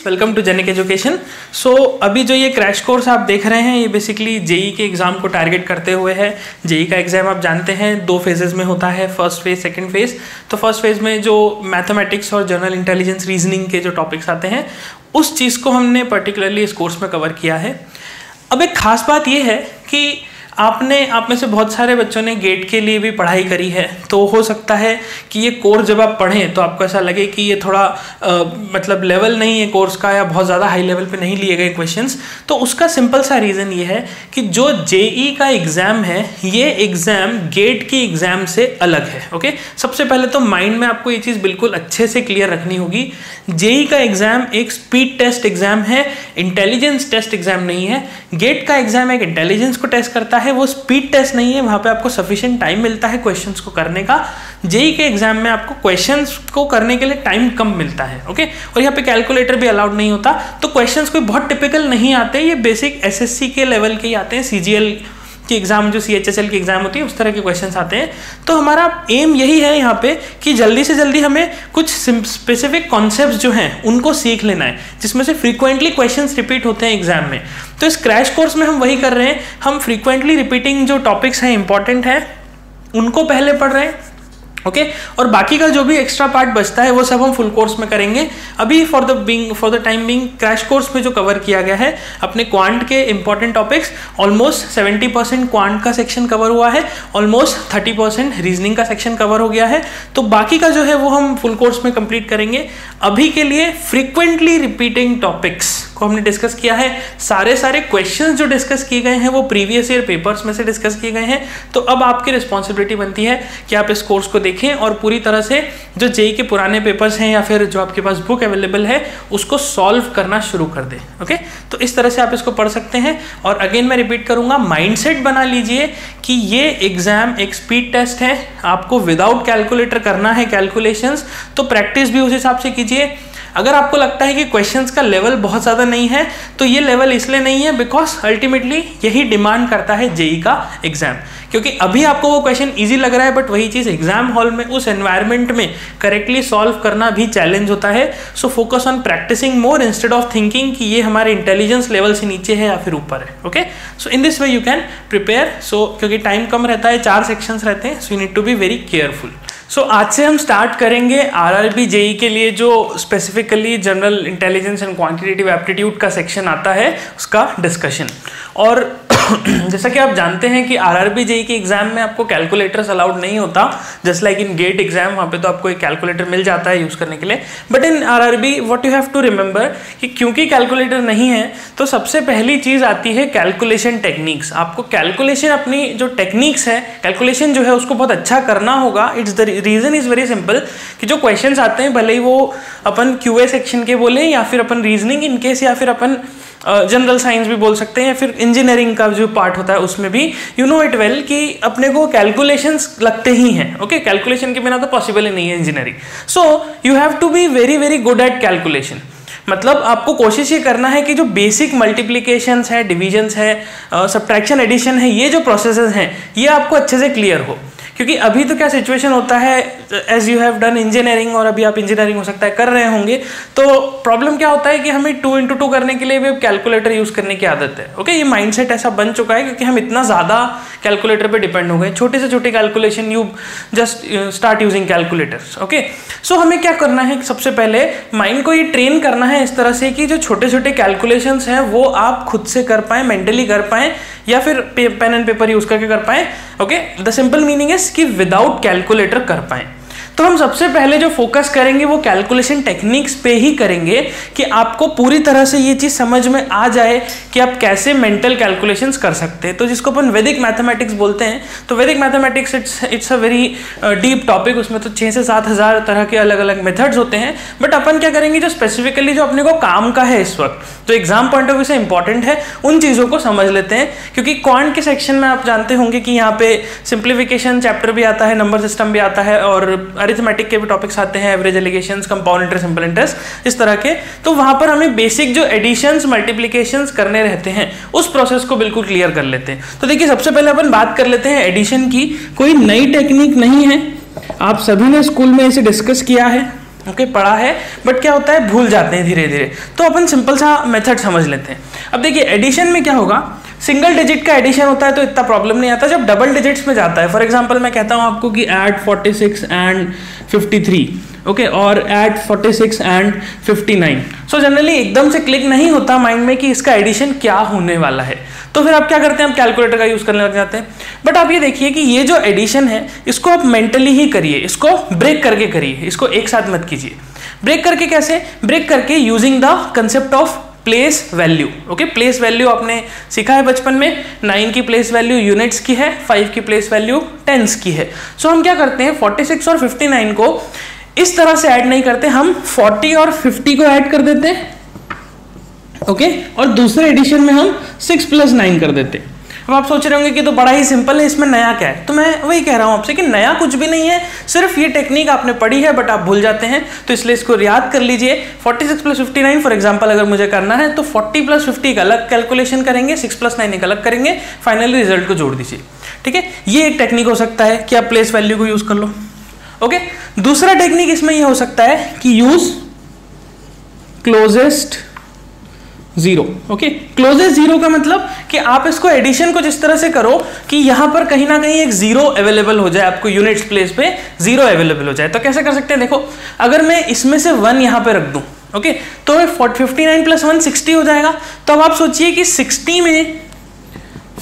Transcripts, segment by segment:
Welcome to जेनिक education so अभी जो ये क्रैश कोर्स आप देख रहे हैं, ये बेसिकली जेई के एग्ज़ाम को टारगेट करते हुए है। जेई का एग्ज़ाम आप जानते हैं, दो फेजेस में होता है फ़र्स्ट फ़ेज़ सेकंड फ़ेज़ तो फ़र्स्ट फ़ेज़ में जो मैथमेटिक्स और जनरल इंटेलिजेंस रीजनिंग के जो टॉपिक्स आते हैं, उस चीज़ को हमने पर्टिकुलरली इस कोर्स में कवर किया है। अब एक खास बात यह है कि आपने आप में से बहुत सारे बच्चों ने गेट के लिए भी पढ़ाई करी है। तो हो सकता है कि ये कोर्स जब आप पढ़ें तो आपको ऐसा लगे कि ये थोड़ा आ, मतलब लेवल नहीं है कोर्स का या बहुत ज़्यादा हाई लेवल पे नहीं लिए गए क्वेश्चंस तो उसका सिंपल सा रीज़न ये है कि जो जेई e का एग्ज़ाम है ये एग्ज़ाम गेट की एग्ज़ाम से अलग है ओके सबसे पहले तो माइंड में आपको ये चीज़ बिल्कुल अच्छे से क्लियर रखनी होगी। जेई का एग्ज़ाम एक स्पीड टेस्ट एग्ज़ाम है इंटेलिजेंस टेस्ट एग्ज़ाम नहीं है। गेट का एग्ज़ाम एक इंटेलिजेंस को टेस्ट करता है वो स्पीड टेस्ट नहीं है, वहाँ पे आपको सफिशिएंट टाइम मिलता है क्वेश्चंस को करने का। जेई के एग्ज़ाम में आपको क्वेश्चंस को करने के लिए टाइम कम मिलता है ओके और यहाँ पे कैलकुलेटर भी अलाउड नहीं होता। तो क्वेश्चंस कोई बहुत टिपिकल नहीं आते, ये बेसिक एसएससी के लेवल के ही आते हैं सीजीएल की एग्ज़ाम जो सी एच एस एल की एग्ज़ाम होती है, उस तरह के क्वेश्चन आते हैं। तो हमारा एम यही है यहाँ पे कि जल्दी से जल्दी हमें कुछ स्पेसिफिक कॉन्सेप्ट जो हैं, उनको सीख लेना है, जिसमें से फ्रीक्वेंटली क्वेश्चन रिपीट होते हैं एग्ज़ाम में। तो इस क्रैश कोर्स में हम वही कर रहे हैं, हम फ्रीक्वेंटली रिपीटिंग जो टॉपिक्स हैं इंपॉर्टेंट हैं, उनको पहले पढ़ रहे हैं ओके okay? और बाकी का जो भी एक्स्ट्रा पार्ट बचता है, वो सब हम फुल कोर्स में करेंगे। अभी for the being for the time being crash course में जो कवर किया गया है, अपने क्वांट के important topics almost 70 percent quant का सेक्शन कवर हुआ है ऑलमोस्ट 30 परसेंट रीजनिंग का सेक्शन कवर हो गया है। तो बाकी का जो है, वो हम फुल कोर्स में कंप्लीट करेंगे। अभी के लिए फ्रिक्वेंटली रिपीटिंग टॉपिक्स को हमने डिस्कस किया है। सारे सारे क्वेश्चंस जो डिस्कस किए गए हैं, वो प्रीवियस ईयर पेपर्स में से डिस्कस किए गए हैं। तो अब आपकी रिस्पॉन्सिबिलिटी बनती है कि आप इस कोर्स को देखें और पूरी तरह से जो जेई के पुराने पेपर्स हैं या फिर जो आपके पास बुक अवेलेबल है, उसको सॉल्व करना शुरू कर दें ओके तो इस तरह से आप इसको पढ़ सकते हैं। और अगेन मैं रिपीट करूँगा माइंडसेट बना लीजिए कि ये एग्ज़ाम एक स्पीड टेस्ट है। आपको विदाउट कैलकुलेटर करना है कैलकुलेशंस तो प्रैक्टिस भी उस हिसाब से कीजिए। अगर आपको लगता है कि क्वेश्चंस का लेवल बहुत ज़्यादा नहीं है तो ये लेवल इसलिए नहीं है बिकॉज़ अल्टीमेटली यही डिमांड करता है जेई का एग्ज़ाम क्योंकि अभी आपको वो क्वेश्चन इजी लग रहा है बट वही चीज़ एग्ज़ाम हॉल में, उस एनवायरमेंट में करेक्टली सॉल्व करना भी चैलेंज होता है. So focus on practicing more instead of thinking कि ये हमारे इंटेलिजेंस लेवल से नीचे है या फिर ऊपर है. Okay so in this way you can prepare so क्योंकि टाइम कम रहता है, चार सेक्शंस रहते हैं so you need to be very careful so so, आज से हम स्टार्ट करेंगे आर आर बी जेई के लिए जो specifically general intelligence and quantitative aptitude का सेक्शन आता है उसका डिस्कशन और जैसा कि आप जानते हैं कि आर आर बी जेई के एग्ज़ाम में आपको कैलकुलेटर्स अलाउड नहीं होता। Just like in GATE exam वहाँ पे तो आपको एक कैलकुलेटर मिल जाता है यूज़ करने के लिए। But in R R B what you have to remember कि क्योंकि कैलकुलेटर नहीं है तो सबसे पहली चीज़ आती है कैलकुलेशन टेक्निक्स आपको कैलकुलेशन अपनी जो टेक्निक्स है कैलकुलेशन जो है उसको बहुत अच्छा करना होगा। It's the reason is very simple कि जो क्वेश्चन आते हैं, भले ही वो अपन क्यूए सेक्शन के बोले या फिर अपन रीजनिंग इनकेस या फिर अपन जनरल साइंस भी बोल सकते हैं या फिर इंजीनियरिंग का जो पार्ट होता है उसमें भी यू नो इट वेल कि अपने को कैलकुलेशंस लगते ही हैं ओके कैलकुलेशन के बिना तो पॉसिबल ही नहीं है engineering so you have to be very very good at calculation मतलब आपको कोशिश ये करना है कि जो बेसिक मल्टीप्लीकेशंस है डिविजन्स है सब्ट्रैक्शन एडिशन है, ये जो प्रोसेसेस हैं, ये आपको अच्छे से क्लियर हो। क्योंकि अभी तो क्या सिचुएशन होता है as you have done engineering और अभी आप इंजीनियरिंग हो सकता है, कर रहे होंगे तो प्रॉब्लम क्या होता है कि हमें टू इंटू टू करने के लिए भी अब कैलकुलेटर यूज़ करने की आदत है। ओके ये माइंडसेट ऐसा बन चुका है क्योंकि हम इतना ज़्यादा कैलकुलेटर पे डिपेंड हो गए। छोटे से छोटे calculation you just start using calculators okay so हमें क्या करना है? सबसे पहले माइंड को ये ट्रेन करना है इस तरह से कि जो छोटे छोटे कैलकुलेशन हैं, वो आप खुद से कर पाए मेंटली कर पाए, या फिर पेन एंड पेपर यूज़ करके कर पाए okay the simple meaning is कि विदाउट कैलकुलेटर कर पाए। तो हम सबसे पहले जो फोकस करेंगे वो कैलकुलेशन टेक्निक्स पे ही करेंगे कि आपको पूरी तरह से ये चीज़ समझ में आ जाए कि आप कैसे मेंटल कैलकुलेशंस कर सकते हैं। तो जिसको अपन वैदिक मैथमेटिक्स बोलते हैं तो Vedic mathematics it's it's a very deep topic उसमें तो छः से सात हज़ार तरह के अलग अलग मेथड्स होते हैं। बट अपन क्या करेंगे, जो स्पेसिफिकली जो अपने को काम का है इस वक्त तो एग्ज़ाम पॉइंट ऑफ़ व्यू से इंपॉर्टेंट है, उन चीज़ों को समझ लेते हैं। क्योंकि क्वांट के सेक्शन में आप जानते होंगे कि यहाँ पे सिंप्लीफिकेशन चैप्टर भी आता है नंबर सिस्टम भी आता है और अरिथमेटिक के भी टॉपिक्स आते हैं average alligation compound interest simple interest इस तरह के। तो वहाँ पर हमें बेसिक जो एडिशन मल्टीप्लीकेशन करने रहते हैं उस प्रोसेस को बिल्कुल क्लियर कर लेते हैं। तो देखिए सबसे पहले अपन बात कर लेते हैं एडिशन की। कोई नई टेक्निक नहीं है। आप सभी ने स्कूल में इसे डिस्कस किया है ओके okay, पढ़ा है बट क्या होता है? भूल जाते हैं धीरे धीरे तो अपन सिंपल सा मेथड समझ लेते हैं। अब देखिए एडिशन में क्या होगा? सिंगल डिजिट का एडिशन होता है तो इतना प्रॉब्लम नहीं आता जब डबल डिजिट्स में जाता है। फॉर एग्जांपल मैं कहता हूँ आपको कि एड 46 एंड 53 ओके और एड 46 एंड 59 सो जनरली एकदम से क्लिक नहीं होता माइंड में कि इसका एडिशन क्या होने वाला है। तो फिर आप क्या करते हैं? आप कैलकुलेटर का यूज़ करने लग जाते हैं। बट आप ये देखिए कि ये जो एडिशन है, इसको आप मेंटली ही करिए। इसको ब्रेक करके करिए। इसको एक साथ मत कीजिए। ब्रेक करके कैसे? ब्रेक करके using the concept of place value okay place value आपने सीखा है बचपन में नाइन की प्लेस वैल्यू यूनिट्स की है फाइव की प्लेस वैल्यू टेंस की है। सो so, हम क्या करते हैं? 46 और 59 को इस तरह से ऐड नहीं करते हम 40 और 50 को ऐड कर देते ओके okay? और दूसरे एडिशन में हम सिक्स प्लस नाइन कर देते हैं। अब आप सोच रहे होंगे कि तो बड़ा ही सिंपल है, इसमें नया क्या है? तो मैं वही कह रहा हूँ आपसे कि नया कुछ भी नहीं है, सिर्फ़ ये टेक्निक आपने पढ़ी है बट आप भूल जाते हैं। तो इसलिए इसको याद कर लीजिए। 46 plus fifty nine for example अगर मुझे करना है तो 40 प्लस फिफ्टी का अलग कैलकुलेशन करेंगे 6 प्लस नाइन एक अलग करेंगे। फाइनली रिज़ल्ट को जोड़ दीजिए। ठीक है? ये एक टेक्निक हो सकता है कि आप प्लेस वैल्यू को यूज़ कर लो। ओके दूसरा टेक्निक इसमें यह हो सकता है कि use closest zero okay closest zero का मतलब कि आप इसको एडिशन को जिस तरह से करो कि यहाँ पर कहीं ना कहीं एक ज़ीरो अवेलेबल हो जाए, आपको यूनिट्स प्लेस पे ज़ीरो अवेलेबल हो जाए। तो कैसे कर सकते हैं? देखो, अगर मैं इसमें से वन यहाँ पे रख दूँ ओके तो fifty nine plus one sixty हो जाएगा। तो अब आप सोचिए कि सिक्सटी में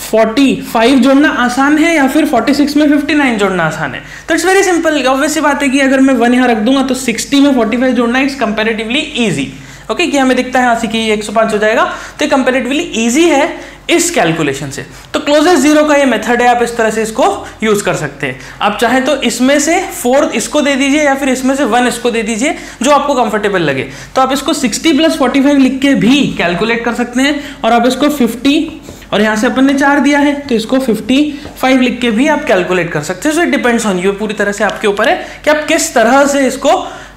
45 जोड़ना आसान है या फिर 46 में 59 जोड़ना आसान है? तो इट्स वेरी सिंपल ऑब्वियस बात है कि अगर मैं वन यहाँ रख दूँगा तो 60 में 45 जोड़ना इट्स कंपेरेटिवली इजी ओके कि हमें दिखता है हाँ कि एक सौ पाँच हो जाएगा। तो ये कंपेरेटिवली ईजी है इस कैलकुलेशन से। तो क्लोजेस्ट ज़ीरो का ये मेथड है, आप इस तरह से इसको यूज़ कर सकते हैं। आप चाहें तो इसमें से फोर इसको दे दीजिए या फिर इसमें से वन इसको दे दीजिए, जो आपको कंफर्टेबल लगे। तो आप इसको 60 प्लस 45 लिख के भी कैलकुलेट कर सकते हैं और आप इसको 50 और यहाँ से अपन ने चार दिया है तो इसको 55 लिख के भी आप कैलकुलेट कर सकते हैं। So it depends on you पूरी तरह से आपके ऊपर है कि आप किस तरह से इसको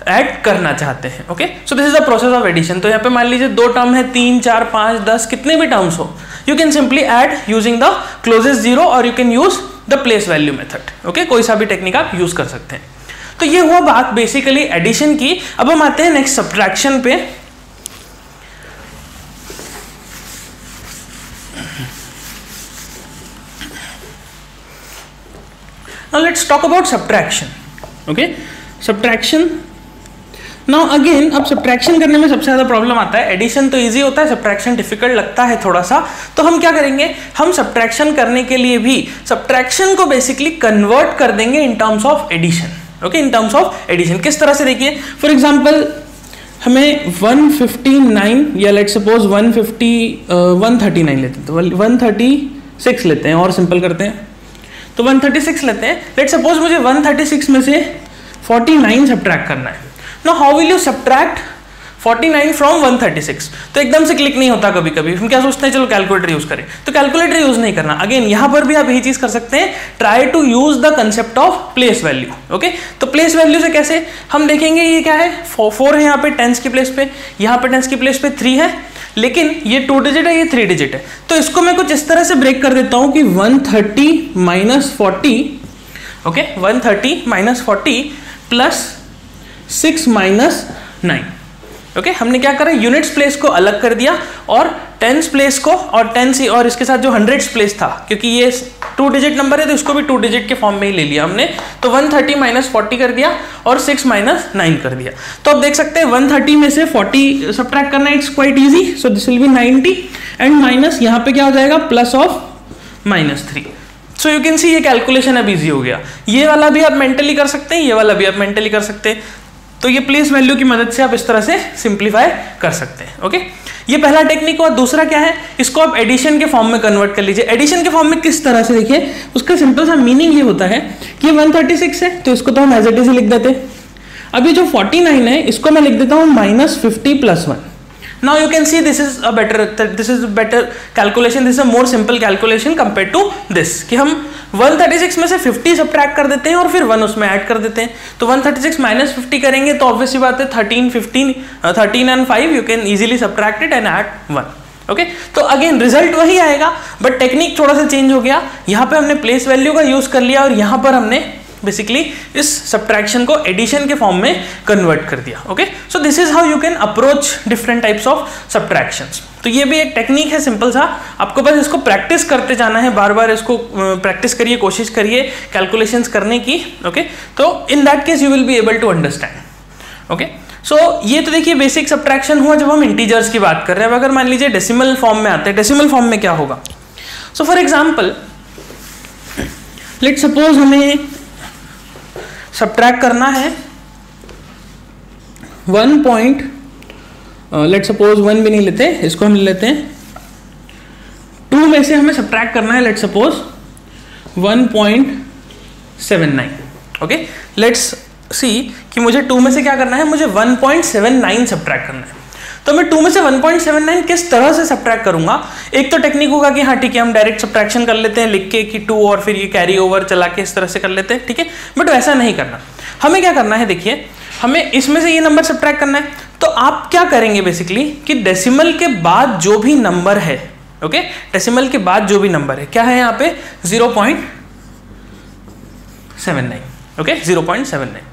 ऐड करना चाहते हैं okay so this is the process of addition तो यहाँ पे मान लीजिए दो टर्म है, तीन, चार, पाँच, दस, कितने भी टर्म्स हो you can simply add using the closest zero और you can use the place value method okay कोई सा भी टेक्निक आप यूज़ कर सकते हैं। तो ये हुआ बात बेसिकली एडिशन की। अब हम आते हैं नेक्स्ट सब्ट्रैक्शन पे। Let's talk about subtraction, okay? Subtraction now again अब सब्ट्रैक्शन करने में सबसे ज़्यादा प्रॉब्लम आता है. एडिशन तो इजी होता है सब्ट्रैक्शन डिफ़िकल्ट लगता है थोड़ा सा तो हम क्या करेंगे? हम सब्ट्रैक्शन करने के लिए भी सब्ट्रैक्शन को बेसिकली कन्वर्ट कर देंगे in terms of addition okay in terms of addition किस तरह से देखिए? फॉर एग्ज़ाम्पल हमें 159 या लेट सपोज़ 150 139 लेते हैं. तो 136 लेते हैं. और सिंपल करते हैं. तो 136 लेते हैं. लेट सपोज़ मुझे 136 में से 49 सब्ट्रैक्ट करना है. Now, how will you subtract 49 from 136 तो एकदम से क्लिक नहीं होता कभी कभी हम क्या सोचते हैं, चलो कैलकुलेटर यूज़ करें। तो कैलकुलेटर यूज़ नहीं करना। अगेन यहाँ पर भी आप यही चीज़ कर सकते हैं। Try to use the concept of place value okay तो प्लेस वैल्यू से कैसे? हम देखेंगे ये क्या है? फोर है यहाँ पे टेंस की प्लेस पे। यहाँ पे टेंस की प्लेस पे थ्री है। लेकिन ये टू डिजिट है, ये थ्री डिजिट है। तो इसको मैं कुछ इस तरह से ब्रेक कर देता हूँ कि 130 thirty minus forty okay one thirty minus forty plus six minus nine. Okay हमने क्या करा? यूनिट्स प्लेस को अलग कर दिया और टेंस प्लेस को और टेंस और इसके साथ जो हंड्रेड्स प्लेस था, क्योंकि ये टू डिजिट नंबर है तो इसको भी टू डिजिट के फॉर्म में ही ले लिया हमने। तो 130 थर्टी माइनस फोर्टी कर दिया और 6 माइनस नाइन कर दिया। तो आप देख सकते हैं 130 में से 40 सब्ट्रैक्ट करना it's quite easy so this will be 90 and minus यहाँ पे क्या हो जाएगा? Plus of minus three so you can see ये कैलकुलेशन अब इजी हो गया। ये वाला भी आप मेंटली कर सकते हैं, ये वाला भी आप मेंटली कर सकते हैं। तो ये प्लेस वैल्यू की मदद से आप इस तरह से सिंप्लीफाई कर सकते हैं ओके ये पहला टेक्निक और दूसरा क्या है? इसको आप एडिशन के फॉर्म में कन्वर्ट कर लीजिए। एडिशन के फॉर्म में किस तरह से देखिए, उसका सिंपल सा मीनिंग ये होता है कि 136 है तो इसको तो हम एज एट इज़ लिख देते अभी जो 49 है, इसको मैं लिख देता हूँ minus fifty plus one now you can see this is a better this is a better calculation. This is a more simple calculation compared to this. कि हम 136 में से 50 सब्ट्रैक्ट कर देते हैं और फिर 1 उसमें ऐड कर देते हैं। तो 136 माइनस फिफ्टी करेंगे तो ऑब्वियसली बात है 13 15 uh, 13 and 5 you can easily subtract it and add 1 okay तो अगेन रिज़ल्ट वही आएगा बट टेक्निक थोड़ा सा चेंज हो गया। यहाँ पे हमने प्लेस वैल्यू का यूज़ कर लिया और यहाँ पर हमने बेसिकली इस सब्ट्रैक्शन को एडिशन के फॉर्म में कन्वर्ट कर दिया okay so this is how you can approach different types of subtractions तो ये भी एक टेक्निक है सिंपल सा। आपको बस इसको प्रैक्टिस करते जाना है बार बार इसको प्रैक्टिस करिए, कोशिश करिए कैलकुलेशंस करने की ओके तो in that case you will be able to understand okay so ये तो देखिए बेसिक सब्ट्रैक्शन हुआ जब हम इंटीजर्स की बात कर रहे हैं। अब अगर मान लीजिए डेसिमल फॉर्म में आते हैं डेसिमल फॉर्म में क्या होगा? So for example let suppose हमें सब्ट्रैक्ट करना है। One point let suppose one भी नहीं लेते, इसको हम लेते हैं। टू में से हमें सब्ट्रैक करना है let suppose one point seven nine okay let's see कि मुझे टू में से क्या करना है, मुझे one point seven nine subtract करना है। तो मैं टू में से 1.79 किस तरह से सब्ट्रैक्ट करूँगा? एक तो टेक्निक होगा कि हाँ ठीक है, हम डायरेक्ट सब्ट्रैक्शन कर लेते हैं, लिख के कि टू और फिर ये कैरी ओवर चला के इस तरह से कर लेते हैं, ठीक है? बट वैसा नहीं करना। हमें क्या करना है, देखिए, हमें इसमें से ये नंबर सब्ट्रैक्ट करना है। तो आप क्या करेंगे बेसिकली कि डेसिमल के बाद जो भी नंबर है ओके डेसिमल के बाद जो भी नंबर है, क्या है यहाँ पे? Zero point seven nine okay zero point seven nine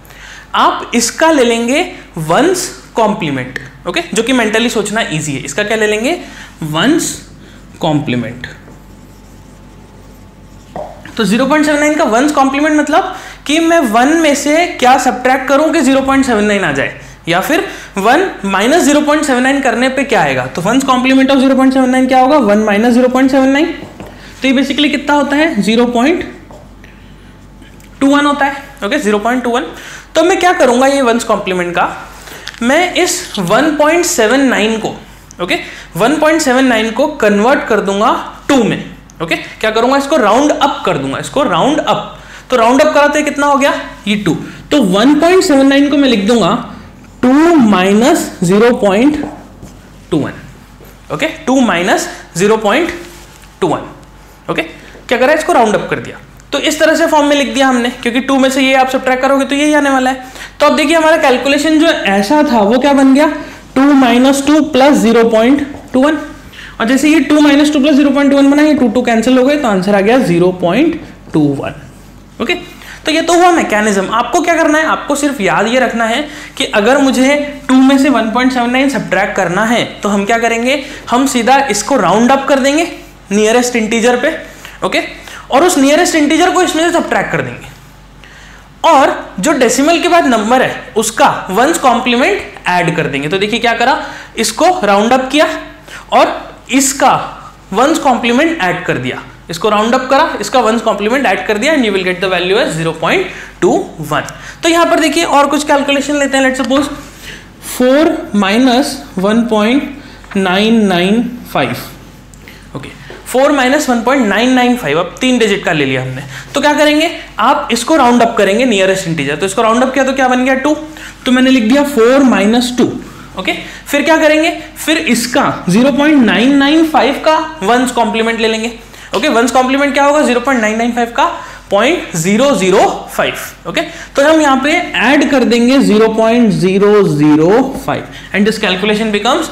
आप इसका ले लेंगे वंस कॉम्प्लीमेंट ओके जो कि मेंटली सोचना इजी है। इसका क्या ले लेंगे? वंस कॉम्प्लीमेंट तो 0.79 का वंस कॉम्प्लीमेंट मतलब कि मैं वन में से क्या सब्ट्रैक्ट करूँ कि 0.79 आ जाए? या फिर वन माइनस ज़ीरो करने पे क्या आएगा? तो one's complement of zero point seven nine क्या होगा? वन माइनस ज़ीरो तो ये बेसिकली कितना होता है? ज़ीरो पॉइंट टू वन होता है okay zero point two one तो मैं क्या करूँगा ये वंस कॉम्प्लीमेंट का? मैं इस 1.79 को ओके okay? 1.79 को कन्वर्ट कर दूँगा टू में ओके okay? क्या करूँगा? इसको राउंड अप कर दूँगा, इसको राउंड अप तो राउंड अप कराते कितना हो गया? ये टू तो 1.79 को मैं लिख दूँगा two minus zero point two one okay two minus zero point two one okay क्या करा? इसको राउंड अप कर दिया। तो इस तरह से फॉर्म में लिख दिया हमने, क्योंकि टू में से ये आप सब करोगे तो यही आने वाला है। तो अब देखिए हमारा कैलकुलेशन जो ऐसा था, वो क्या बन गया? Two minus two plus zero point two one और जैसे ये two minus two plus zero point two one बना, ये टू टू कैंसिल हो गए तो आंसर आ गया zero point two one okay तो ये तो हुआ मैकेनिज्म आपको क्या करना है? आपको सिर्फ़ याद ये रखना है कि अगर मुझे टू में से 1.79 सब्ट्रैक्ट करना है तो हम क्या करेंगे? हम सीधा इसको राउंड अप कर देंगे नियरेस्ट इंटीजर पे। ओके और उस नियरेस्ट इंटीजर को इसमें से सब्ट्रैक्ट कर देंगे। और जो डेसिमल के बाद नंबर है, उसका वंस कॉम्प्लीमेंट ऐड कर देंगे। तो देखिए क्या करा, इसको राउंड अप किया और इसका वंस कॉम्प्लीमेंट ऐड कर दिया। इसको राउंड अप करा, इसका वंस कॉम्प्लीमेंट ऐड कर दिया and you will get the value as zero point two one तो यहाँ पर देखिए और कुछ कैलकुलेशन लेते हैं let suppose four minus one point nine nine five okay four minus one point nine nine five, अब तीन डिजिट का ले लिया हमने। तो क्या करेंगे? आप इसको राउंड अप करेंगे नियरेस्ट इंटीजर तो इसको राउंड अप किया तो क्या बन गया? टू तो मैंने लिख दिया फोर माइनस टू ओके फिर क्या करेंगे? फिर इसका 0.995 का वंस कॉम्प्लीमेंट ले लेंगे। ओके वंस कॉम्प्लीमेंट क्या होगा? 0.995 का point zero zero five okay तो हम यहाँ पे ऐड कर देंगे 0.005 and this calculation becomes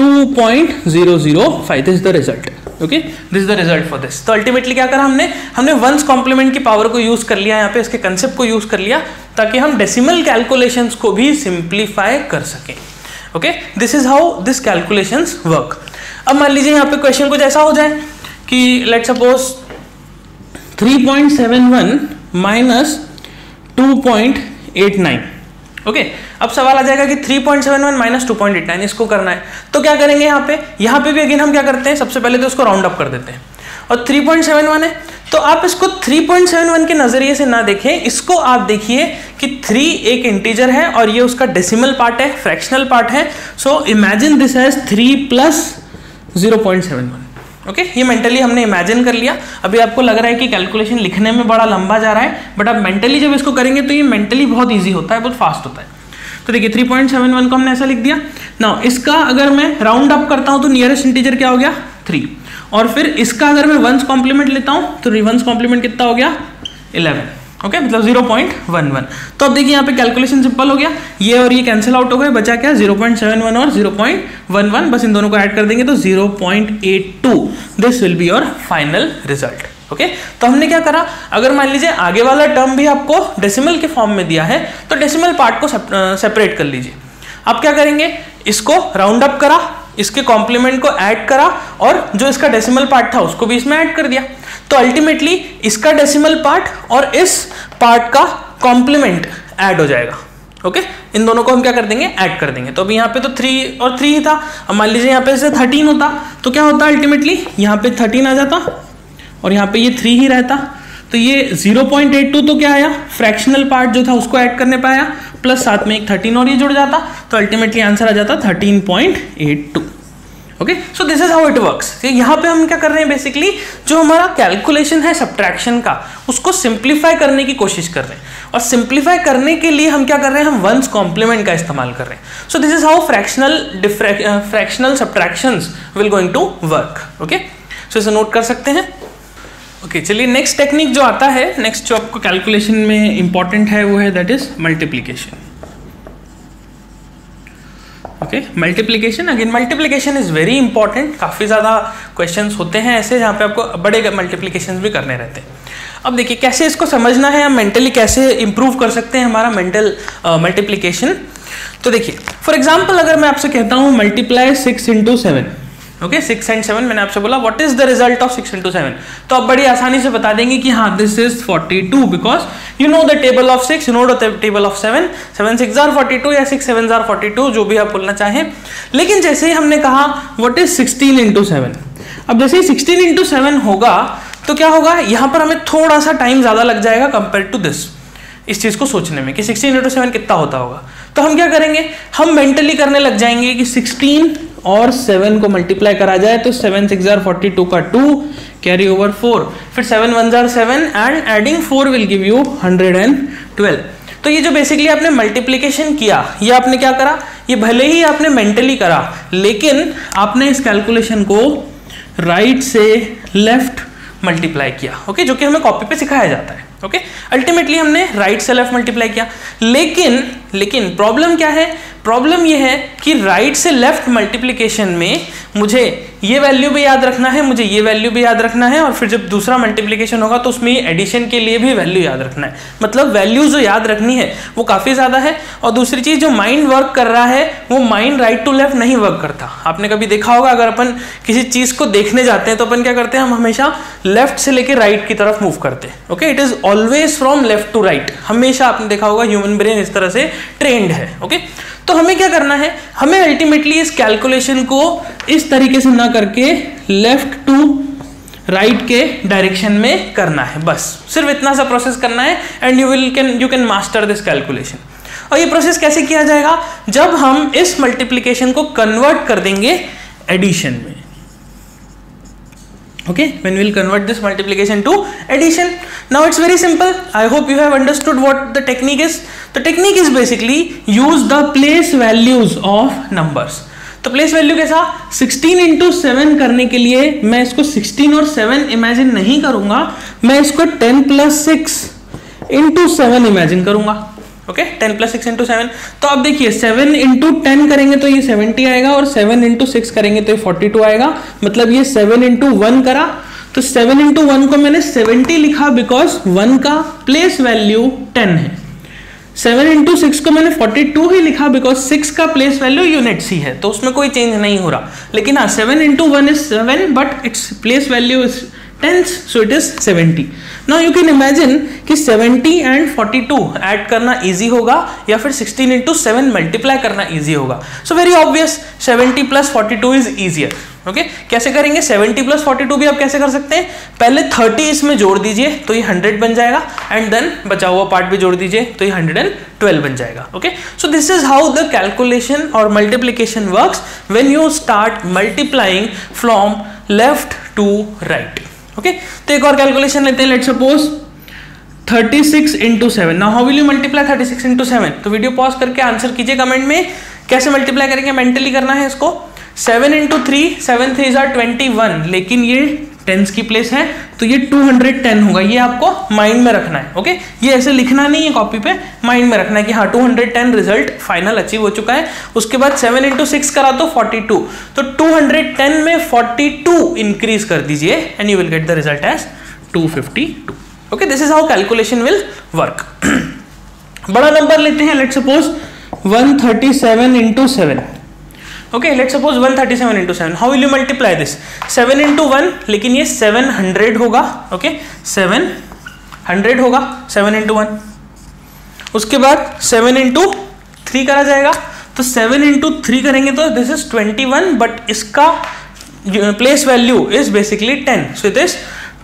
2.005 this the result okay this the result for this तो अल्टीमेटली क्या करा हमने? हमने वंस कॉम्प्लीमेंट की पावर को यूज़ कर लिया, यहाँ पे इसके कंसेप्ट को यूज़ कर लिया, ताकि हम डेसिमल कैलकुलेशंस को भी सिंप्लीफाई कर सकें। Okay this is how this calculations work अब मान लीजिए यहाँ पे क्वेश्चन कुछ ऐसा हो जाए कि लेट सपोज़ 3.71 माइनस 2.89 ओके अब सवाल आ जाएगा कि 3.71 माइनस टू इसको करना है। तो क्या करेंगे यहाँ पे? यहाँ पे भी अगेन हम क्या करते हैं? सबसे पहले तो उसको राउंड अप कर देते हैं। और 3.71 है तो आप इसको 3.71 के नज़रिए से ना देखें। इसको आप देखिए कि 3 एक इंटीजर है और ये उसका डेसिमल पार्ट है फ्रैक्शनल पार्ट है। So imagine this as 3 plus 0.71 okay ये मेंटली हमने इमेजिन कर लिया। अभी आपको लग रहा है कि कैलकुलेशन लिखने में बड़ा लंबा जा रहा है बट आप मेंटली जब इसको करेंगे तो ये मेंटली बहुत ईजी होता है, बहुत फास्ट होता है। तो देखिए 3.71 को हमने ऐसा लिख दिया। ना इसका अगर मैं राउंड अप करता हूँ तो नियरेस्ट इंटीजर क्या हो गया? थ्री और फिर इसका अगर मैं वंस कॉम्प्लीमेंट लेता हूँ तो वंस कॉम्प्लीमेंट कितना हो गया? इलेवन ओके okay, मतलब 0.11 तो अब देखिए यहाँ पे कैलकुलेशन सिंपल हो गया। ये और ये कैंसिल आउट हो गए बचा क्या? 0.71 और 0.11 बस इन दोनों को ऐड कर देंगे तो 0.82 this will be your final result okay तो हमने क्या करा? अगर मान लीजिए आगे वाला टर्म भी आपको डेसिमल के फॉर्म में दिया है तो डेसिमल पार्ट को सेपरेट कर लीजिए। आप क्या करेंगे? इसको राउंड अप करा इसके कॉम्प्लीमेंट को ऐड करा और जो इसका डेसिमल पार्ट था उसको भी इसमें ऐड कर दिया। तो अल्टीमेटली इसका डेसिमल पार्ट और इस पार्ट का कॉम्प्लीमेंट ऐड हो जाएगा। Okay okay? इन दोनों को हम क्या कर देंगे? ऐड कर देंगे। तो अभी यहाँ पे तो थ्री और थ्री ही था। अब मान लीजिए यहाँ पे से थर्टीन होता। तो क्या होता अल्टीमेटली यहाँ पे थर्टीन आ जाता और यहाँ पे ये थ्री ही रहता। तो ये 0.82 तो क्या आया? फ्रैक्शनल पार्ट जो था उसको ऐड करने पाया प्लस साथ में एक 13 और ये जुड़ जाता तो अल्टीमेटली आंसर आ जाता 13.82 okay so this is how it works यहाँ पे हम क्या कर रहे हैं बेसिकली जो हमारा कैलकुलेशन है सब्ट्रैक्शन का, उसको सिंप्लीफाई करने की कोशिश कर रहे हैं। और सिंप्लीफाई करने के लिए हम क्या कर रहे हैं? हम वंस कॉम्प्लीमेंट का इस्तेमाल कर रहे हैं। So this is how fractional fractional subtraction will going to work okay so इसे नोट कर सकते हैं। ओके चलिए नेक्स्ट टेक्निक जो आता है नेक्स्ट जो आपको कैलकुलेशन में इंपॉर्टेंट है वो है that is multiplication okay multiplication again multiplication is very important काफ़ी ज़्यादा क्वेश्चंस होते हैं ऐसे जहाँ पे आपको बड़े मल्टीप्लीकेशन भी करने रहते हैं. अब देखिए कैसे इसको समझना है मेंटली कैसे इंप्रूव कर सकते हैं हमारा मेंटल मल्टीप्लीकेशन uh, तो देखिए फॉर एग्ज़ाम्पल अगर मैं आपसे कहता हूँ multiply six into seven okay six and seven मैंने आपसे बोला what is the result of six into seven तो आप बड़ी आसानी से बता देंगे कि हाँ this is forty two because you know the table of six you know the table of seven seven six are forty two या six seven are forty two जो भी आप बोलना चाहें। लेकिन जैसे ही हमने कहा what is sixteen into seven अब जैसे ही सिक्सटीन इंटू सेवन होगा तो क्या होगा? यहाँ पर हमें थोड़ा सा टाइम ज़्यादा लग जाएगा कंपेयर टू दिस इस चीज़ को सोचने में कि सिक्सटीन इंटू सेवन कितना होता होगा। तो हम क्या करेंगे? हम मेंटली करने लग जाएँगे कि सिक्सटीन और सेवन को मल्टीप्लाई करा जाए तो सेवन सिक्स जार फोर्टी टू का टू कैरी ओवर फोर फिर seven one jar seven and adding four will give you hundred and twelve तो ये जो बेसिकली आपने मल्टीप्लीकेशन किया, ये आपने क्या करा? ये भले ही आपने मेंटली करा, लेकिन आपने इस कैलकुलेशन को राइट right से लेफ़्ट मल्टीप्लाई किया ओके okay? जो कि हमें कॉपी पे सिखाया जाता है ओके अल्टीमेटली हमने राइट से लेफ़्ट मल्टीप्लाई किया, लेकिन लेकिन प्रॉब्लम क्या है? प्रॉब्लम ये है कि राइट से लेफ़्ट मल्टीप्लिकेशन में मुझे ये वैल्यू भी याद रखना है, मुझे ये वैल्यू भी याद रखना है और फिर जब दूसरा मल्टीप्लिकेशन होगा तो उसमें एडिशन के लिए भी वैल्यू याद रखना है। मतलब वैल्यू जो याद रखनी है, वो काफ़ी ज़्यादा है और दूसरी चीज़ जो माइंड वर्क कर रहा है, वो माइंड राइट टू लेफ़्ट नहीं वर्क करता। आपने कभी देखा होगा, अगर अपन किसी चीज़ को देखने जाते हैं तो अपन क्या करते हैं, हम हमेशा लेफ़्ट से लेकर राइट की तरफ़ मूव करते हैं। Okay it is always from left to right हमेशा आपने देखा होगा ह्यूमन ब्रेन इस तरह से ट्रेंड है। ओके तो हमें क्या करना है? हमें अल्टीमेटली इस कैलकुलेशन को इस तरीके से ना करके लेफ़्ट टू राइट के डायरेक्शन में करना है, बस। सिर्फ़ इतना सा प्रोसेस करना है and you will can you can master this calculation और ये प्रोसेस कैसे किया जाएगा? जब हम इस मल्टीप्लीकेशन को कन्वर्ट कर देंगे एडिशन में। Okay when we'll convert this multiplication to addition now it's very simple i hope you have understood what the technique is the technique is basically use the place values of numbers तो place value कैसा 16 into seven करने के लिए मैं इसको 16 और 7 imagine नहीं करूँगा मैं इसको 10 plus six into seven imagine करूँगा okay ten plus six into seven तो आप देखिए सेवन इंटू टेन करेंगे तो ये सेवेंटी आएगा और सेवन इंटू सिक्स करेंगे तो ये फोर्टी टू आएगा। मतलब ये सेवन इंटू वन करा। तो सेवन इंटू वन को मैंने सेवेंटी लिखा बिकॉज़ वन का प्लेस वैल्यू टेन है। सेवन इंटू सिक्स को मैंने फोर्टी टू ही लिखा बिकॉज़ सिक्स का प्लेस वैल्यू यूनिट सी है। तो उसमें कोई चेंज नहीं हो रहा। लेकिन हाँ seven into one is seven but its place value is tens so it is seventy now you can imagine कि 70 एंड 42 ऐड करना इजी होगा, या फिर 16 इंटू सेवन मल्टीप्लाई करना इजी होगा। So very obvious 70 plus 42 is easier okay कैसे करेंगे? 70 plus 42 भी आप कैसे कर सकते हैं? पहले 30 इसमें जोड़ दीजिए तो ये 100 बन जाएगा एंड देन बचा हुआ पार्ट भी जोड़ दीजिए तो ये 112 बन जाएगा। Okay so this is how the calculation और multiplication works when you start multiplying from left to right okay तो एक और कैलकुलेशन लेते हैं let suppose 36 six into seven ना how will you multiply thirty six into seven तो video pause करके answer कीजिए कमेंट में। कैसे मल्टीप्लाई करेंगे? मेंटली करना है इसको। Seven into three seven three twenty one लेकिन ये टेंस की प्लेस है तो ये 210 होगा। ये आपको माइंड में रखना है ओके ये ऐसे लिखना नहीं है कॉपी पे माइंड में रखना है कि हाँ 210 रिज़ल्ट फाइनल अचीव हो चुका है। उसके बाद 7 इंटू सिक्स करा तो 42 तो 210 में 42 इंक्रीज कर दीजिए and you will get the result as 252 okay this is how calculation will work बड़ा नंबर लेते हैं let suppose 137 thirty seven okay let suppose one thirty seven into seven how will you multiply this seven into one लेकिन ये 700 होगा okay seven hundred होगा seven into one उसके बाद seven into three करा जाएगा। तो सेवन इंटू थ्री करेंगे तो दिस इज़ 21 बट इसका place value is basically ten so it is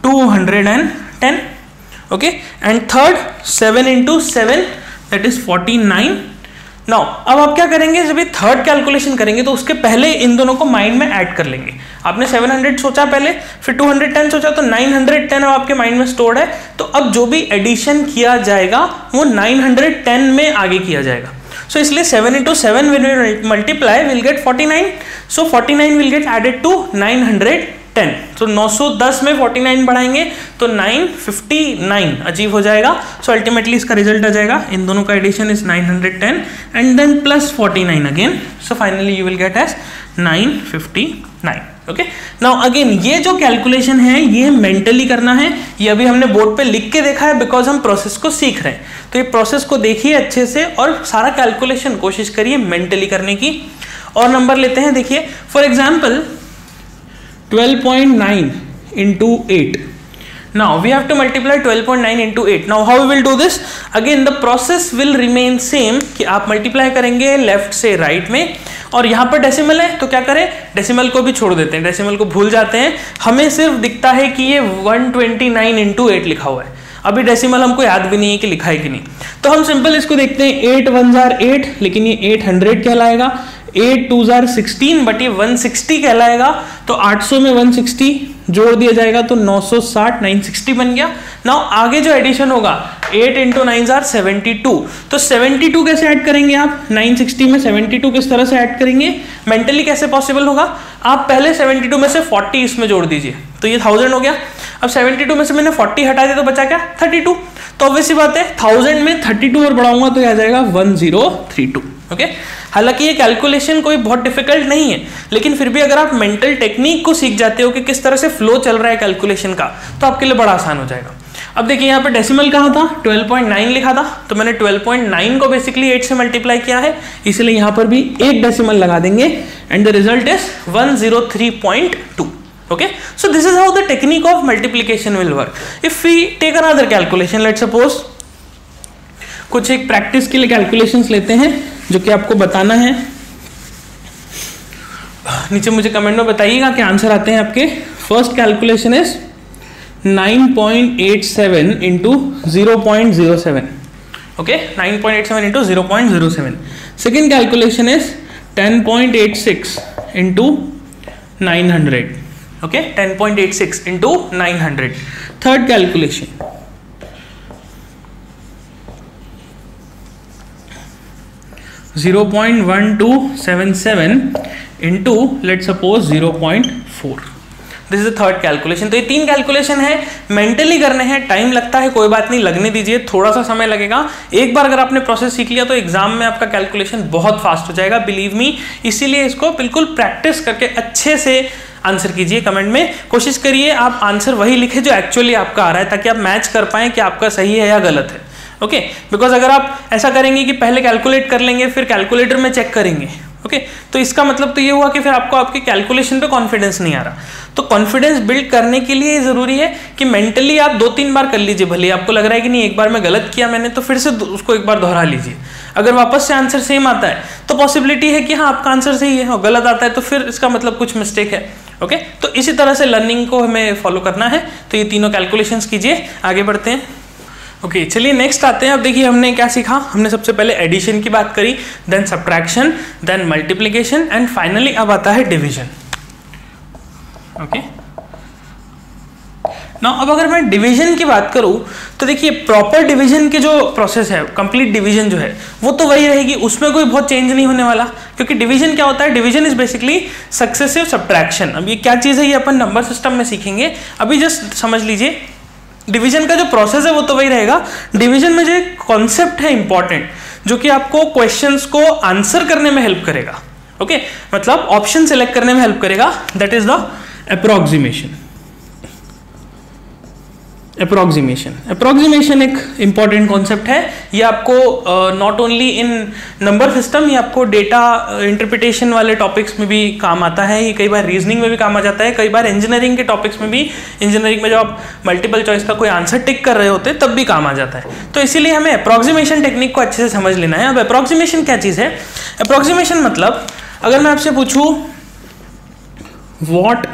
210 okay and third seven into seven that is 49 now अब आप क्या करेंगे? जब ये थर्ड कैलकुलेशन करेंगे तो उसके पहले इन दोनों को माइंड में ऐड कर लेंगे। आपने 700 सोचा पहले फिर 210 सोचा तो 910 अब आपके माइंड में स्टोर्ड है। तो अब जो भी एडिशन किया जाएगा वो 910 में आगे किया जाएगा। सो so, इसलिए 7 into seven will multiply will get 49 so so, 49 will get added to 910 तो 910 में 49 बढ़ाएँगे तो 959 अचीव हो जाएगा। सो so, अल्टीमेटली इसका रिज़ल्ट आ जाएगा। इन दोनों का addition is 910 and then plus 49 again so finally you will get as 959 okay now again ये जो कैलकुलेशन है ये मेंटली करना है। ये अभी हमने बोर्ड पे लिख के देखा है बिकॉज़ हम प्रोसेस को सीख रहे हैं। तो ये प्रोसेस को देखिए अच्छे से और सारा कैलकुलेशन कोशिश करिए मेंटली करने की। और नंबर लेते हैं देखिए for example 12.9 point nine into eight now, we have to multiply 12.9 into 8 now, how we will do this? Again, the process will remain same कि आप multiply करेंगे left से right में और यहाँ पर डेसिमल है तो क्या करें? डेसिमल को भी छोड़ देते हैं। डेसिमल को भूल जाते हैं। हमें सिर्फ़ दिखता है कि ये 129 ट्वेंटी नाइन इंटू एट लिखा हुआ है। अभी डेसिमल हमको याद भी नहीं है कि लिखा है कि नहीं। तो हम सिंपल इसको देखते हैं। एट वन जार एट लेकिन ये एट हंड्रेड कहलाएगा। एट टू जार सिक्सटीन बट ये वन सिक्सटी कहलाएगा तो आठ सौ में वन सिक्सटी जोड़ दिया जाएगा तो 960 960 बन गया। नाउ आगे जो एडिशन होगा 8 इंटू नाइन जार सेवेंटी तो 72 कैसे ऐड करेंगे आप? 960 में 72 किस तरह से ऐड करेंगे? मेंटली कैसे पॉसिबल होगा? आप पहले 72 में से 40 इसमें जोड़ दीजिए। तो ये थाउज़ेंड हो गया। अब 72 में से मैंने 40 हटा दिया तो बचा क्या? 32 तो ऑब्वियसली बात है थाउज़ेंड में 32 और बढ़ाऊँगा तो यह आ जाएगा 1032 ओके हालाँकि ये कैलकुलेशन कोई बहुत डिफ़िकल्ट नहीं है, लेकिन फिर भी अगर आप मेंटल टेक्निक को सीख जाते हो कि किस तरह से फ्लो चल रहा है कैलकुलेशन का तो आपके लिए बड़ा आसान हो जाएगा। अब देखिए यहाँ पे डेसिमल कहा था? 12.9 लिखा था तो मैंने 12.9 को बेसिकली 8 से मल्टीप्लाई किया है, इसलिए यहाँ पर भी एक डेसिमल लगा देंगे and the result is 103.2 okay? So this is how the technique of multiplication will work. If we take another calculation, let's suppose कुछ एक प्रैक्टिस के लिए कैलकुलेशंस लेते हैं। जो कि आपको बताना है। नीचे मुझे कमेंट में बताइएगा कि आंसर आते हैं आपके। First calculation is 9.87 point eight seven into zero point zero seven okay nine point eight seven into zero point zero seven second calculation is ten point eight six into nine hundred okay ten point eight six into nine hundred third calculation zero point one two seven seven into let suppose zero point four this is the third calculation तो ये तीन calculation है mentally करने हैं time लगता है, कोई बात नहीं, लगने दीजिए, थोड़ा सा समय लगेगा। एक बार अगर आपने प्रोसेस सीख लिया तो एग्ज़ाम में आपका कैलकुलेशन बहुत फास्ट हो जाएगा बिलीव मी इसीलिए इसको बिल्कुल प्रैक्टिस करके अच्छे से आंसर कीजिए कमेंट में। कोशिश करिए आप आंसर वही लिखे जो एक्चुअली आपका आ रहा है, ताकि आप मैच कर पाएँ कि आपका सही है या गलत है। ओके बिकॉज़ अगर आप ऐसा करेंगे कि पहले कैलकुलेट कर लेंगे, फिर कैलकुलेटर में चेक करेंगे ओके okay? तो इसका मतलब तो ये हुआ कि फिर आपको आपके कैलकुलेशन पे कॉन्फिडेंस नहीं आ रहा। तो कॉन्फिडेंस बिल्ड करने के लिए ज़रूरी है कि मेंटली आप दो तीन बार कर लीजिए, भले आपको लग रहा है कि नहीं, एक बार मैं गलत किया मैंने तो फिर से उसको एक बार दोहरा लीजिए। अगर वापस से आंसर सेम आता है तो पॉसिबिलिटी है कि हाँ आपका आंसर सही है, और गलत आता है तो फिर इसका मतलब कुछ मिस्टेक है ओके okay? तो इसी तरह से लर्निंग को हमें फॉलो करना है। तो ये तीनों कैलकुलेशंस कीजिए, आगे बढ़ते हैं। ओके okay, चलिए नेक्स्ट आते हैं। अब देखिए हमने क्या सीखा? हमने सबसे पहले एडिशन की बात करी then subtraction then multiplication and finally अब आता है डिवीज़न ओके? ना अब अगर मैं डिवीज़न की बात करूँ तो देखिए प्रॉपर डिवीज़न के जो प्रोसेस है कंप्लीट डिवीज़न जो है वो तो वही रहेगी। उसमें कोई बहुत चेंज नहीं होने वाला क्योंकि डिवीज़न क्या होता है? Division is basically successive subtraction अब ये क्या चीज़ है? ये अपन नंबर सिस्टम में सीखेंगे। अभी जस्ट समझ लीजिए। डिवीज़न का जो प्रोसेस है वो तो वही रहेगा। डिवीज़न में जो कॉन्सेप्ट है इंपॉर्टेंट जो कि आपको क्वेश्चंस को आंसर करने में हेल्प करेगा। Okay okay? मतलब ऑप्शन सेलेक्ट करने में हेल्प करेगा। That is the approximation approximation approximation एक इंपॉर्टेंट कॉन्सेप्ट है। ये आपको not only in number system ये आपको डेटा इंटरप्रिटेशन वाले टॉपिक्स में भी काम आता है। ये कई बार रीजनिंग में भी काम आ जाता है। कई बार इंजीनियरिंग के टॉपिक्स में भी इंजीनियरिंग में जब आप मल्टीपल चॉइस का कोई आंसर टिक कर रहे होते, तब भी काम आ जाता है। तो इसीलिए हमें अप्रोक्सीमेशन टेक्निक को अच्छे से समझ लेना है। अब अप्रोक्सीमेशन क्या चीज़ है? अप्रोक्सीमेशन मतलब अगर मैं आपसे पूछूँ what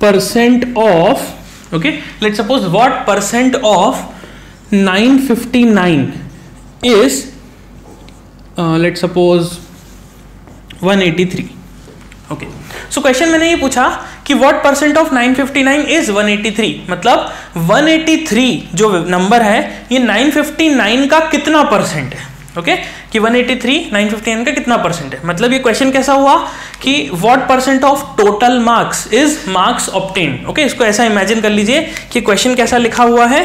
percent of okay? Let's suppose what percent of 959 is uh, let's suppose 183 okay so question मैंने ये पूछा कि व्हाट परसेंट ऑफ़ 959 इज़ 183 मतलब 183 जो नंबर है ये 959 का कितना परसेंट है? ओके? कि 183 959 का कितना परसेंट है? मतलब ये क्वेश्चन कैसा हुआ? कि what percent of total marks is marks obtained okay इसको ऐसा इमेजिन कर लीजिए कि क्वेश्चन कैसा लिखा हुआ है?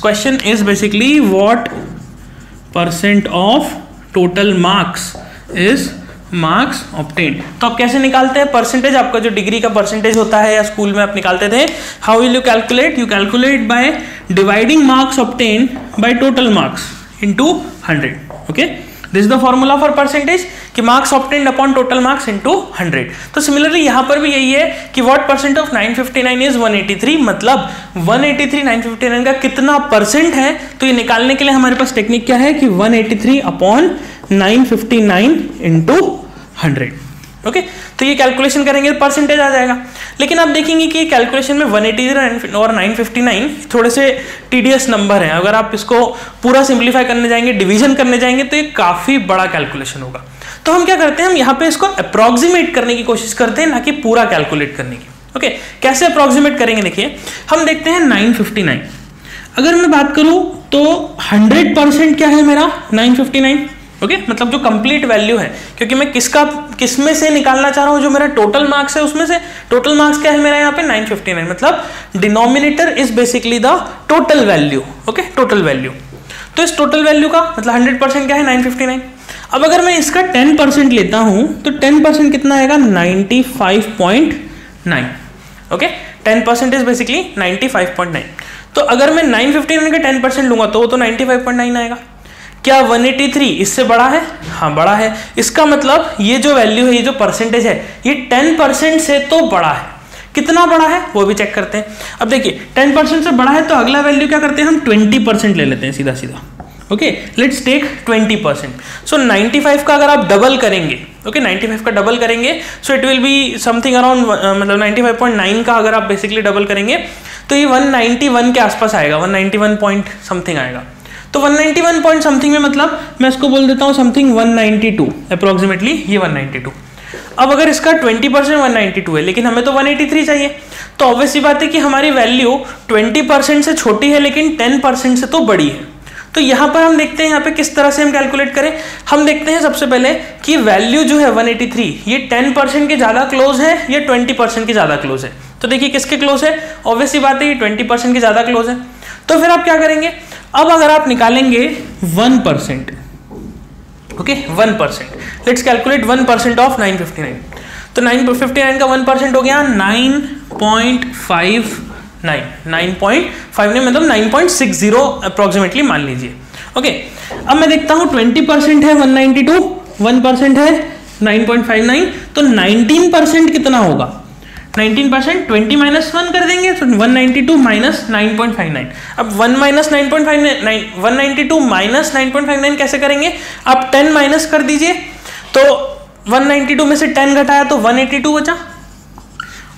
Question is basically what percent of total marks is marks obtained तो आप कैसे निकालते हैं? परसेंटेज आपका जो डिग्री का परसेंटेज होता है या स्कूल में आप निकालते थे how will you calculate you calculate by dividing marks obtained by total marks into 100 okay this the formula for percentage कि marks obtained upon total marks into 100 तो सिमिलरली यहाँ पर भी यही है कि व्हाट परसेंट ऑफ़ 959 इज़ 183 मतलब 183 959 का कितना परसेंट है? तो ये निकालने के लिए हमारे पास टेक्निक क्या है कि 183 अपॉन 959 इंटू हंड्रेड ओके तो ये कैलकुलेशन करेंगे परसेंटेज आ जाएगा। लेकिन आप देखेंगे कि कैलकुलेशन में 180 और 959 थोड़े से टीडीएस नंबर हैं। अगर आप इसको पूरा सिंप्लीफाई करने जाएँगे डिवीज़न करने जाएँगे तो ये काफ़ी बड़ा कैलकुलेशन होगा। तो हम क्या करते हैं? हम यहाँ पे इसको अप्रोक्सीमेट करने की कोशिश करते हैं, ना कि पूरा कैलकुलेट करने की। ओके कैसे अप्रोक्सीमेट करेंगे? देखिए, हम देखते हैं 959 अगर मैं बात करूँ तो 100 परसेंट क्या है मेरा? 959 ओके okay? मतलब जो कंप्लीट वैल्यू है। क्योंकि मैं किसका किसमें से निकालना चाह रहा हूँ? जो मेरा टोटल मार्क्स है, उसमें से टोटल मार्क्स क्या है मेरा यहाँ पे? 959 मतलब denominator is basically the total value okay total value तो इस टोटल वैल्यू का मतलब 100 परसेंट क्या है? 959 अब अगर मैं इसका 10 परसेंट लेता हूँ तो 10 परसेंट कितना आएगा? 95.9 ओके 10 परसेंट इज़ बेसिकली 95.9 तो अगर मैं 959 का 10 परसेंट लूँगा तो वो तो 95.9 आएगा। क्या 183 इससे बड़ा है? हाँ बड़ा है। इसका मतलब ये जो वैल्यू है ये जो परसेंटेज है ये 10 परसेंट से तो बड़ा है। कितना बड़ा है वो भी चेक करते हैं। अब देखिए 10 परसेंट से बड़ा है तो अगला वैल्यू क्या करते हैं हम? 20 परसेंट ले लेते हैं सीधा सीधा okay let's take 20 percent so 95 का अगर आप डबल करेंगे ओके okay, 95 का डबल करेंगे so it will be something around मतलब 95.9 का अगर आप बेसिकली डबल करेंगे तो ये 191 के आसपास आएगा। 191 पॉइंट समथिंग आएगा। तो 191 पॉइंट समथिंग में मतलब मैं इसको बोल देता हूँ समथिंग 192 अप्रोक्सीमेटली ये 192 अब अगर इसका 20 परसेंट वन है, लेकिन हमें तो 183 चाहिए तो ऑब्वियसली बात है कि हमारी वैल्यू 20 परसेंट से छोटी है, लेकिन 10 परसेंट से तो बड़ी है. तो यहाँ पर हम देखते हैं, यहाँ पे किस तरह से हम कैलकुलेट करें? हम देखते हैं सबसे पहले कि वैल्यू जो है 183 ये 10 परसेंट के ज़्यादा क्लोज है, या 20 परसेंट के ज़्यादा क्लोज है? तो देखिए किसके क्लोज है? ऑब्वियसली बात है, ये 20 परसेंट के ज़्यादा क्लोज है. तो फिर आप क्या करेंगे? अब अगर आप निकालेंगे one percent okay? One percent. Let's calculate one percent of nine fifty nine तो नाइन फिफ्टी नाइन का वन परसेंट हो गया nine point five nine nine point five nine मतलब nine point six zero approximately मान लीजिए। Okay? okay, अब मैं देखता हूँ ट्वेंटी परसेंट है one ninety two one percent है नाइन पॉइंट फाइव नाइन तो नाइनटीन परसेंट कितना होगा? 19 परसेंट ट्वेंटी माइनस वन कर देंगे तो 192 ninety two minus nine point five nine अब one minus nine point five nine one ninety two minus nine point five nine कैसे करेंगे? आप 10 माइनस कर दीजिए तो 192 में से 10 घटाया तो 182 बचा।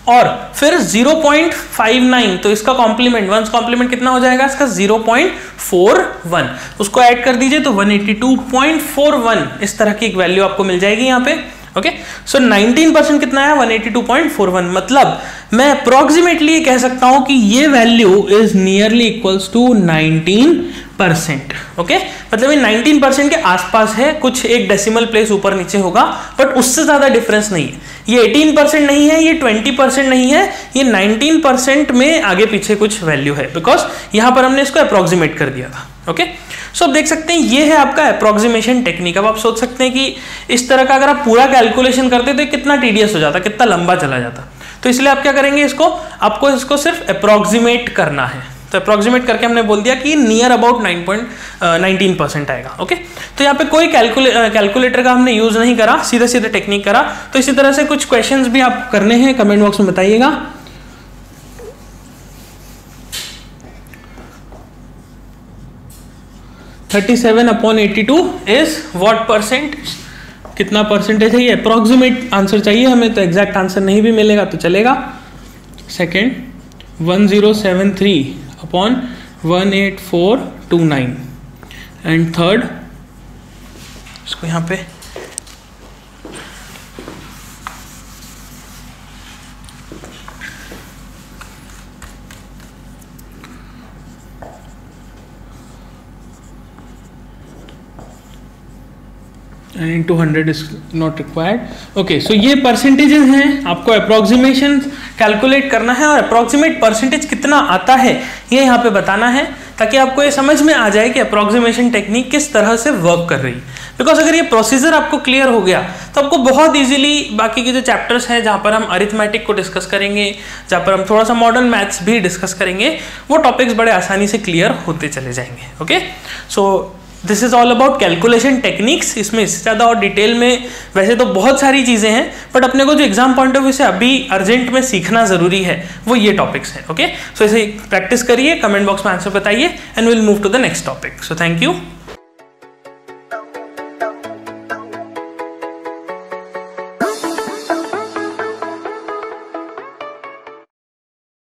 और फिर 0.59 तो इसका कॉम्प्लीमेंट वन कॉम्प्लीमेंट कितना हो जाएगा? इसका 0.41 उसको ऐड कर दीजिए तो 182.41 इस तरह की एक वैल्यू आपको मिल जाएगी यहाँ पे। ओके सो 19 परसेंट कितना है? 182.41 मतलब मैं अप्रोक्सीमेटली ये कह सकता हूँ कि ये value is nearly equals to 19 percent okay मतलब ये 19 परसेंट के आसपास है, कुछ एक डेसिमल प्लेस ऊपर नीचे होगा बट उससे ज़्यादा डिफरेंस नहीं है. ये 18 परसेंट नहीं है, ये 20 परसेंट नहीं है, ये 19 परसेंट में आगे पीछे कुछ वैल्यू है. बिकॉज़ यहाँ पर हमने इसको अप्रोक्सीमेट कर दिया था. ओके सो आप देख सकते हैं, ये है आपका अप्रोक्सीमेशन टेक्निक अब आप सोच सकते हैं कि इस तरह का अगर आप पूरा कैलकुलेशन करते तो कितना टीडियस हो जाता, कितना लंबा चला जाता। तो इसलिए आप क्या करेंगे इसको, आपको इसको सिर्फ़ अप्रोक्सीमेट करना है। तो अप्रॉक्सीमेट करके हमने बोल दिया कि near about nine point nineteen percent आएगा ओके तो यहाँ पे कोई कैलकुले कैलकुलेटर का हमने यूज़ नहीं करा सीधे सीधे टेक्निक करा। तो इसी तरह से कुछ क्वेश्चंस भी आप करने हैं कमेंट बॉक्स में बताइएगा। Thirty seven upon eighty two is what percent कितना परसेंटेज है ये? अप्रॉक्सीमेट आंसर चाहिए हमें तो एग्जैक्ट आंसर नहीं भी मिलेगा तो चलेगा। Second one zero seven three upon one eight four two nine and third इसको यहाँ पे two hundred is not required okay so ये परसेंटेजेस हैं, आपको अप्रोक्सीमेशन कैलकुलेट करना है और अप्रोक्सीमेट परसेंटेज कितना आता है, ये यहाँ पे बताना है, ताकि आपको ये समझ में आ जाए कि अप्रोक्सीमेशन टेक्निक किस तरह से वर्क कर रही है। बिकॉज़ अगर ये प्रोसीजर आपको क्लियर हो गया तो आपको बहुत इजीली बाकी के जो चैप्टर्स हैं, जहाँ पर हम अरिथमेटिक को डिस्कस करेंगे, जहाँ पर हम थोड़ा सा मॉडर्न मैथ्स भी डिस्कस करेंगे, वो टॉपिक्स बड़े आसानी से क्लियर होते चले जाएँगे okay so this is all about calculation techniques इसमें इससे ज़्यादा और डिटेल में वैसे तो बहुत सारी चीज़ें हैं बट अपने को जो एग्ज़ाम पॉइंट ऑफ़ व्यू से अभी अर्जेंट में सीखना ज़रूरी है, वो ये टॉपिक्स हैं ओके सो इसे प्रैक्टिस करिए कमेंट बॉक्स में आंसर बताइए and will move to the next topic so thank you